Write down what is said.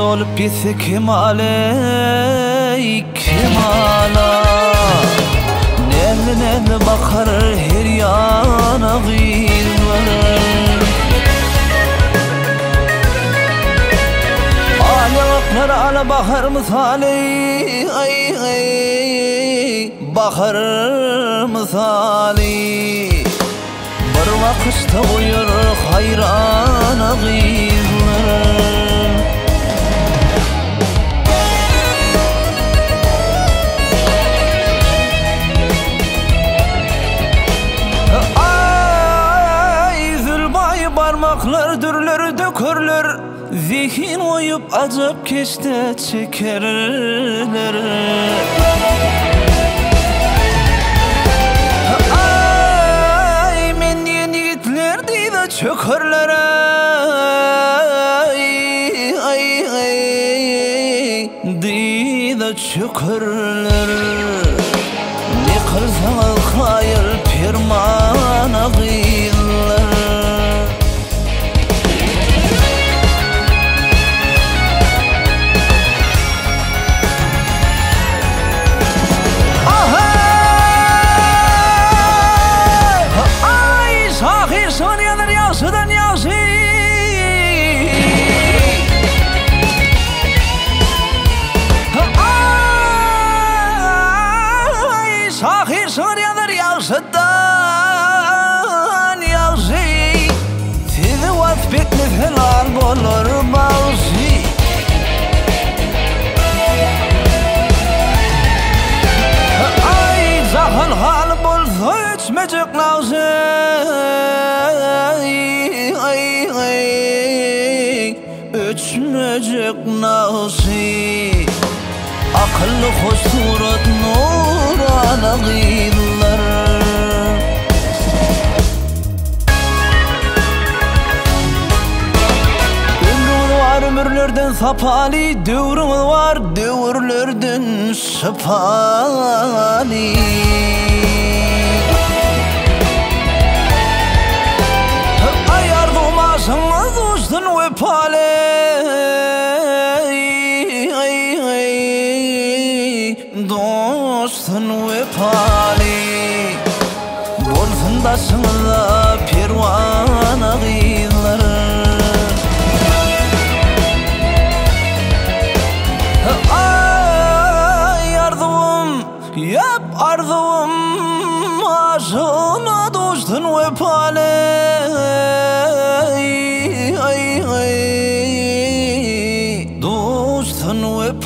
olup bitse kemale kemala. Nemli nemli bakar her yana gıyıllar Ala ala bakar misali ay ay bakar misali. Bir vakışta uyur hayrana gıyıllar parmaklar dürler dökürler. Zihin oyup acap keşte çekerler. Ay men diyen yigitler deydi Ay ay ay deydi çökürler Ne kılsan hayır pirmana شدان يغشي تيذ واثبت مثل البول رموشي اي زهر هالب الثيج مجق نوزي اي اي اتش مجق نوزي أقل خش صورة نور أنا غيظ ömürlerden sapali Dövrüm var dövrlerden sapali. Ay yardım ağzına dostun ve pale dostun ve pale Bolsun da yap ardım Aşığına dostun ve pale. Ay ay dostun ve